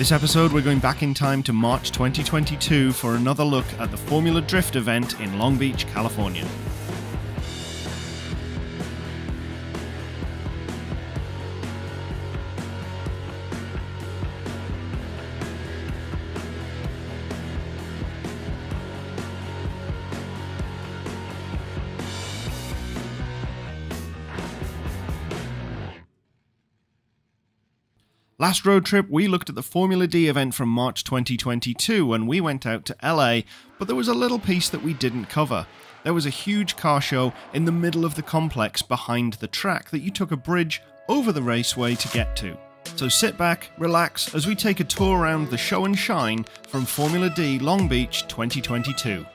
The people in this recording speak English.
This episode, we're going back in time to March 2022 for another look at the Formula Drift event in Long Beach, California. Last road trip, we looked at the Formula D event from March 2022 when we went out to LA, but there was a little piece that we didn't cover. There was a huge car show in the middle of the complex behind the track that you took a bridge over the raceway to get to. So sit back, relax as we take a tour around the show and shine from Formula D Long Beach 2022.